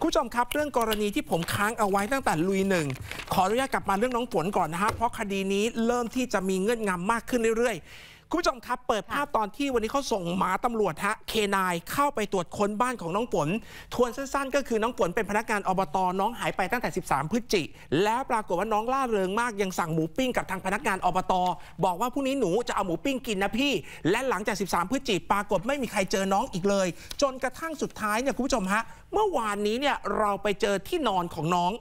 คุณผู้ชมครับเรื่องกรณีที่ผมค้างเอาไว้ตั้งแต่ลุยหนึ่งขออนุญาตกลับมาเรื่องน้องฝนก่อนนะฮะเพราะคดีนี้เริ่มที่จะมีเงื่อนงำมากขึ้นเรื่อยๆ คุณผู้ชมครับเปิดภาพตอนที่วันนี้เขาส่งหมาตำรวจฮะเคนายเข้าไปตรวจค้นบ้านของน้องฝนทวนสั้นๆ ก็คือน้องฝนเป็นพนักงานอบตน้องหายไปตั้งแต่ 13 พฤศจิแล้วปรากฏว่าน้องล่าเริงมากยังสั่งหมูปิ้งกับทางพนักงานอบตบอกว่าพรุ่งนี้หนูจะเอาหมูปิ้งกินนะพี่ และหลังจาก 13 พฤศจิปรากฏไม่มีใครเจอน้องอีกเลย จนกระทั่งสุดท้ายเนี่ยคุณผู้ชมฮะเมื่อวานนี้เนี่ยเราไปเจอที่นอนของน้อง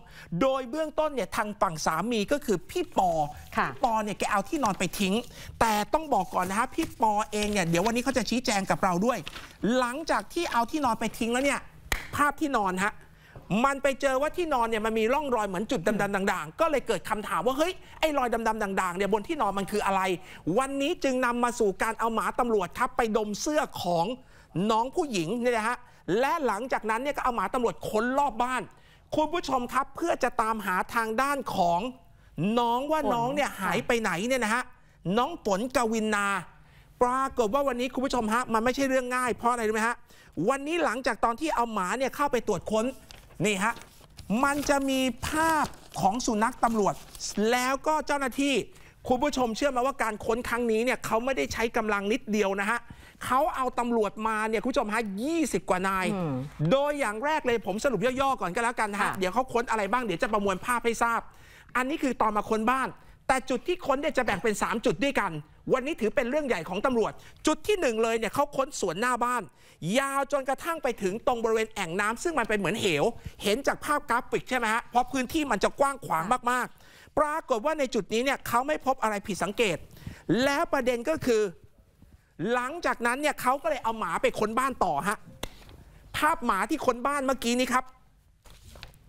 โดยเบื้องต้นเนี่ยทางฝั่งสามีก็คือพี่ปอค่ะพี่ปอเนี่ยแกเอาที่นอนไปทิ้ง แต่ต้องบอกก่อนนะฮะพี่ปอเองเนี่ยเดี๋ยววันนี้เขาจะชี้แจงกับเราด้วย หลังจากที่เอาที่นอนไปทิ้งแล้วเนี่ยภาพที่นอนฮะมันไปเจอว่าที่นอนเนี่ยมันมีร่องรอยเหมือนจุดดำๆด่างๆ ก็เลยเกิดคำถามว่าเฮ้ยไอ้รอยดำๆด่างๆเนี่ยบนที่นอนมันคืออะไร วันนี้จึงนำมาสู่การเอาหมาตำรวจครับไปดมเสื้อของน้องผู้หญิงเนี่ยนะฮะ และหลังจากนั้นเนี่ยก็เอาหมาตำรวจค้นรอบบ้าน คุณผู้ชมครับเพื่อจะตามหาทางด้านของน้องว่าฝนน้องเนี่ยหายไปไหนเนี่ยนะฮะน้องฝนกวินนา ปรากฏว่าวันนี้คุณผู้ชมฮะมันไม่ใช่เรื่องง่ายเพราะอะไรรู้ไหมฮะวันนี้หลังจากตอนที่เอาหมาเนี่ยเข้าไปตรวจค้นนี่ฮะมันจะมีภาพของสุนัขตำรวจ แล้วก็เจ้าหน้าที่ คุณผู้ชมเชื่อไหมว่าการค้นครั้งนี้เนี่ยเขาไม่ได้ใช้กำลังนิดเดียวนะฮะ เขาเอาตำรวจมาเนี่ยคุณผู้ชมฮะ20 กว่านายอืมโดยอย่างแรกเลยผมสรุปย่อๆก่อนก็แล้วกันนะฮะค่ะเดี๋ยวเขาค้นอะไรบ้างเดี๋ยวจะประมวลภาพให้ทราบ อันนี้คือตอนมาค้นบ้าน แต่จุดที่ค้นเนี่ยจะแบ่งเป็น 3 จุดด้วยกัน วันนี้ถือเป็นเรื่องใหญ่ของตำรวจ จุดที่หนึ่งเลยเนี่ยเขาค้นสวนหน้าบ้าน ยาวจนกระทั่งไปถึงตรงบริเวณแอ่งน้ำซึ่งมันเป็นเหมือนเหว เห็นจากภาพกราฟิกใช่ไหมฮะเพราะพื้นที่มันจะกว้างขวางมากๆ ปรากฏว่าในจุดนี้เนี่ยเขาไม่พบอะไรผิดสังเกต แล้วประเด็นก็คือ หลังจากนั้นเนี่ยเขาก็เลยเอาหมาไปค้นบ้านต่อฮะภาพหมาที่ค้นบ้านเมื่อกี้นี้ครับ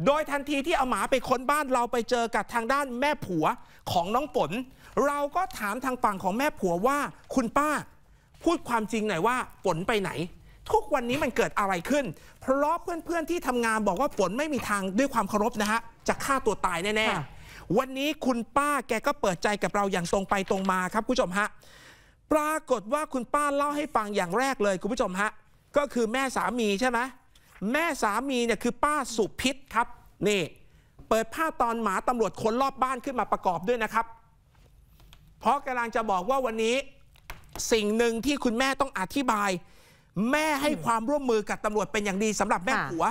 โดยทันทีที่เอาหมาไปค้นบ้านเราไปเจอกับทางด้านแม่ผัวของน้องฝนเราก็ถามทางฝั่งของแม่ผัวว่าคุณป้า พูดความจริงหน่อยว่าฝนไปไหน ทุกวันนี้มันเกิดอะไรขึ้น เพราะเพื่อนๆที่ทำงานบอกว่าฝนไม่มีทางด้วยความเคารพนะฮะจะฆ่าตัวตายแน่ค่ะๆวันนี้คุณป้าแกก็เปิดใจกับเราอย่างตรงไปตรงมาครับคุณผู้ชมฮะ ปรากฏว่าคุณป้าเล่าให้ฟังอย่างแรกเลยคุณผู้ชมฮะ ก็คือแม่สามีใช่ไหมแม่สามีเนี่ยคือป้าสุพิษครับ นี่ เปิดภาพตอนหมาตำรวจคนรอบบ้านขึ้นมาประกอบด้วยนะครับ เพราะกำลังจะบอกว่าวันนี้สิ่งหนึ่งที่คุณแม่ต้องอธิบาย แม่ให้ความร่วมมือกับตำรวจเป็นอย่างดีสำหรับแม่ค่ะผัว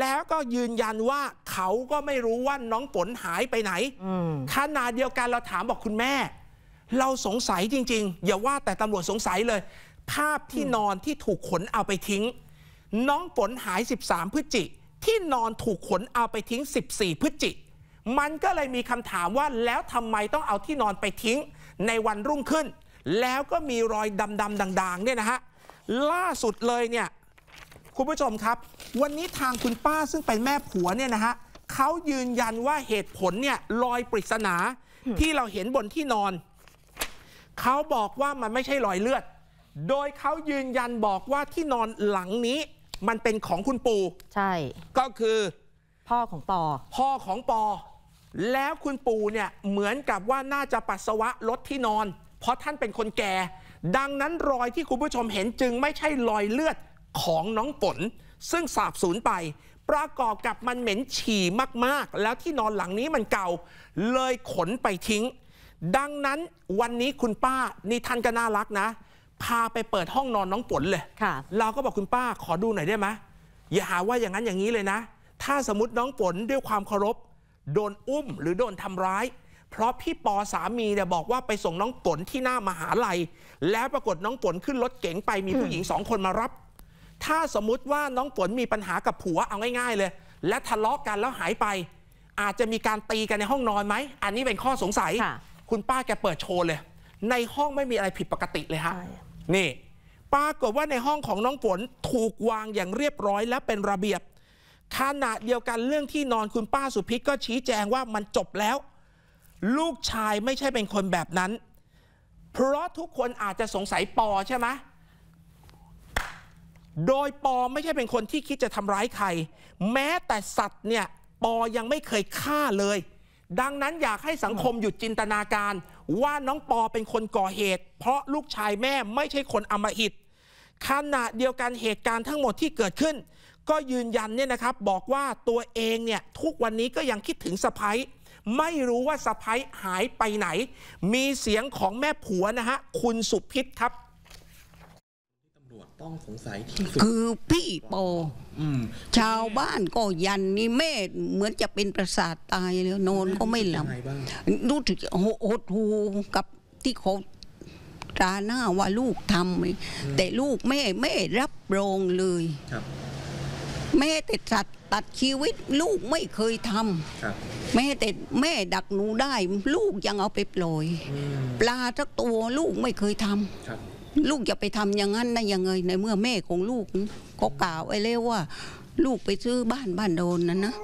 แล้วก็ยืนยันว่าเขาก็ไม่รู้ว่าน้องฝนหายไปไหนอืมขนาดเดียวกันเราถามบอกคุณแม่ เราสงสัยจริง ๆ อย่าว่าแต่ตำรวจสงสัยเลย ภาพที่นอนที่ถูกขนเอาไปทิ้ง น้องฝนหาย 13 พฤศจิ ที่นอนถูกขนเอาไปทิ้ง 14 พฤศจิ มันก็เลยมีคำถามว่าแล้วทำไมต้องเอาที่นอนไปทิ้งในวันรุ่งขึ้น แล้วก็มีรอยดำๆด่างๆเนี่ยนะฮะล่าสุดเลยเนี่ยคุณผู้ชมครับ วันนี้ทางคุณป้าซึ่งเป็นแม่ผัวเนี่ยนะฮะเขายืนยันว่าเหตุผลเนี่ยรอยปริศนาที่เราเห็นบนที่นอน เขาบอกว่ามันไม่ใช่รอยเลือด โดยเขายืนยันบอกว่าที่นอนหลังนี้ มันเป็นของคุณปู่ใช่ ก็คือพ่อของปอ พ่อของปอ แล้วคุณปู่เนี่ยเหมือนกับว่าน่าจะปัสสาวะลดที่นอน เพราะท่านเป็นคนแก่ ดังนั้นรอยที่คุณผู้ชมเห็นจึงไม่ใช่รอยเลือดของน้องฝนซึ่งสาบสูญไป ประกอบกับมันเหม็นฉี่มากๆ แล้วที่นอนหลังนี้มันเก่า เลยขนไปทิ้ง ดังนั้นวันนี้คุณป้านี่ท่านก็น่ารักนะ พาไปเปิดห้องนอนน้องฝนเลยค่ะเราก็บอกคุณป้าขอดูหน่อยได้ไหมอย่าหาว่าอย่างนั้นอย่างนี้เลยนะ ถ้าสมมติน้องฝนด้วยความเคารพ โดนอุ้มหรือโดนทำร้าย เพราะพี่ปอสามีเนี่ยบอกว่าไปส่งน้องฝนที่หน้ามหาลัย แล้วปรากฏน้องฝนขึ้นรถเก๋งไปมีผู้หญิงสองคนมารับ ถ้าสมมุติว่าน้องฝนมีปัญหากับผัวเอาง่าย ๆ เลย และทะเลาะกันแล้วหายไป อาจจะมีการตีกันในห้องนอนไหมอันนี้เป็นข้อสงสัย ค่ะคุณป้าแกเปิดโชว์เลย ในห้องไม่มีอะไรผิดปกติเลยฮะใช่นี่ ปรากฏว่าในห้องของน้องฝนถูกวางอย่างเรียบร้อยและเป็นระเบียบขณะเดียวกันเรื่องที่นอนคุณป้าสุพิษก็ชี้แจงว่ามันจบแล้ว ลูกชายไม่ใช่เป็นคนแบบนั้น เพราะทุกคนอาจจะสงสัยปอใช่ไหมโดยปอไม่ใช่เป็นคนที่คิดจะทำร้ายใคร แม้แต่สัตว์เนี่ย ปอยังไม่เคยฆ่าเลย ดังนั้นอยากให้สังคมหยุดจินตนาการ ว่าน้องปอเป็นคนก่อเหตุ เพราะลูกชายแม่ไม่ใช่คนอำมหิตขณะเดียวกันเหตุการณ์ทั้งหมดที่เกิดขึ้น ก็ยืนยันเนี่ยนะครับ บอกว่าตัวเองเนี่ยทุกวันนี้ก็ยังคิดถึงสะพ้ยไม่รู้ว่าสะพ้ยหายไปไหน มีเสียงของแม่ผัวนะฮะคุณสุพิษครับ ตำรวจต้องสงสัยที่สุดคือพี่โปอืมชาวบ้านก็ยันนี่แม่เหมือนจะเป็นประสาทตายแล้วนอนก็ไม่หลับยังไงบ้างรู้สึกโหหดหูกับที่เขาตราหน้าว่าลูกทำแต่ลูกแม่แม่รับรองเลยครับแม่แต่สัตว์ตัดชีวิตลูกไม่เคยทำครับแม่แต่แม่ดักหนูได้ ลูกยังเอาไปปล่อยอืมปลาสักตัวลูกไม่เคยทำครับ ลูกจะไปทำอย่างนั้นได้ยังไงในเมื่อแม่ของลูกก็กล่าวไว้แล้วว่า ลูกไปซื้อบ้านบ้านโดนนั้นนะ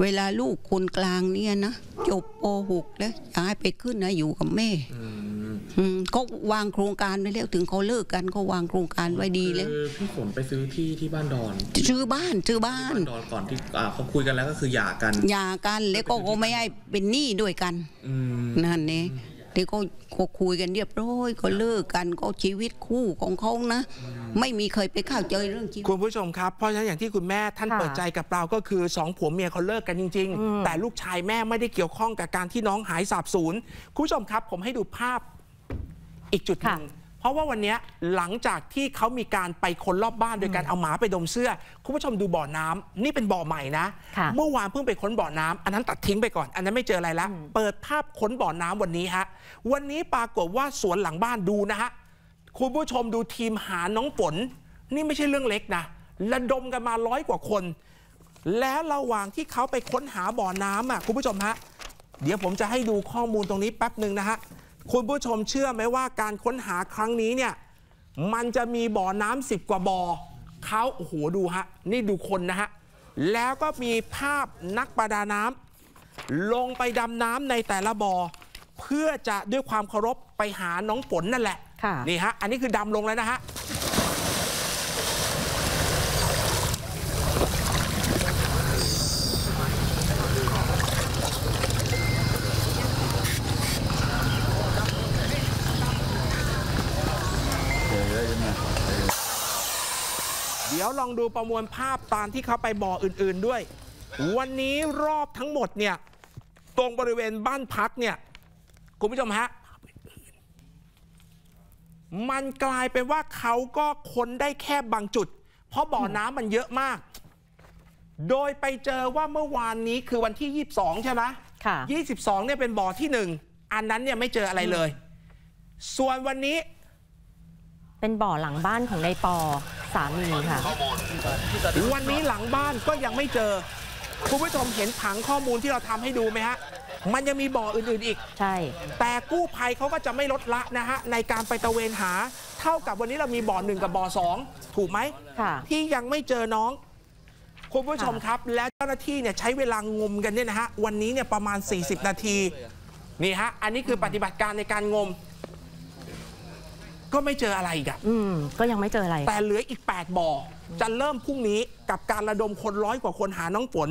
เวลาลูกคนกลางเนี่ยนะจบป .6 แล้วย้ายไปขึ้นนะอยู่กับแม่อืมอืมก็วางโครงการไว้แล้วถึงเขาเลิกกันก็วางโครงการไว้ดีแล้วคือพี่ฝนไปซื้อที่ที่บ้านดอนซื้อบ้านซื้อบ้านบ้านดอนก่อนที่อ่าเขาคุยกันแล้วก็คือหย่ากันหย่ากันแล้วก็ก็ไม่ให้เป็นหนี้ด้วยกันอืมนั่นเอง ที่ก็ก็คุยกันเรียบร้อยก็เลิกกันก็ชีวิตคู่ของเขานะ ไม่มีเคยไปเข้าใจเรื่องชีวิตคุณผู้ชมครับเพราะฉะนั้นอย่างที่คุณแม่ท่านค่ะเปิดใจกับเราก็คือสองผัวเมียเขาเลิกกันจริง ๆ แต่ลูกชายแม่ไม่ได้เกี่ยวข้องกับการที่น้องหายสาบสูญคุณผู้ชมครับ ผมให้ดูภาพอีกจุดหนึ่ง เพราะว่าวันเนี้ยหลังจากที่เขามีการไปคนรอบบ้านโดยการเอาหมาไปดมเสื้อ คุณผู้ชมดูบ่อน้ำนี่เป็นบ่อใหม่นะค่ะเมื่อวานเพิ่งไปค้นบ่อน้ำอันนั้นตัดทิ้งไปก่อน อันนั้นไม่เจออะไรแล้วเปิดภาพค้นบ่อน้ำวันนี้ฮะวันนี้ปรากฏว่าสวนหลังบ้านดูนะฮะคุณผู้ชมดูทีมหาน้องฝนนี่ไม่ใช่เรื่องเล็กนะระดมกันมาร้อยกว่าคน แล้วระหว่างที่เขาไปค้นหาบ่อน้ำอะคุณผู้ชมฮะเดี๋ยวผมจะให้ดูข้อมูลตรงนี้แป๊บหนึ่งนะฮะ คุณผู้ชมเชื่อไหมว่าการค้นหาครั้งนี้เนี่ยมันจะมีบ่อน้ำสิบกว่าบ่อเขาโอ้โหดูฮะ นี่ดูคนนะฮะ แล้วก็มีภาพนักประดาน้ำลงไปดำน้ำในแต่ละบ่อเพื่อจะด้วยความเคารพไปหาน้องฝนนั่นแหละค่ะนี่ฮะ อันนี้คือดำลงแล้วนะฮะ เดี๋ยวลองดูประมวลภาพตามที่เขาไปบ่ออื่นๆด้วย วันนี้รอบทั้งหมดเนี่ยตรงบริเวณบ้านพักเนี่ยคุณผู้ชมฮะมันกลายเป็นว่าเขาก็ค้นได้แค่บางจุด เพราะบ่อน้ำมันเยอะมาก โดยไปเจอว่าเมื่อวานนี้คือวันที่ 22 ใช่ไหมค่ะ 22เนี่ยเป็นบ่อที่หนึ่งอันนั้นเนี่ยไม่เจออะไรเลย ส่วนวันนี้ เป็นบ่อหลังบ้านของนายปอ สามีค่ะ วันนี้หลังบ้านก็ยังไม่เจอ คุณผู้ชมเห็นผังข้อมูลที่เราทำให้ดูไหมฮะ มันยังมีบ่ออื่นๆอีก ใช่ แต่กู้ภัยเขาก็จะไม่ลดละนะฮะ ในการไปตระเวนหา เท่ากับวันนี้เรามีบ่อหนึ่งกับบ่อสองถูกไหมค่ะที่ยังไม่เจอน้องคุณผู้ชมครับ และเจ้าหน้าที่เนี่ยใช้เวลางมกันเนี่ยนะฮะ วันนี้เนี่ยประมาณ 40 นาที นี่ฮะ อันนี้คือปฏิบัติการในการงม ก็ไม่เจออะไรอีกอะอืมก็ยังไม่เจออะไร แต่เหลืออีก 8บ่อจะเริ่มพรุ่งนี้กับการระดมคนร้อยกว่าคนหาน้องฝน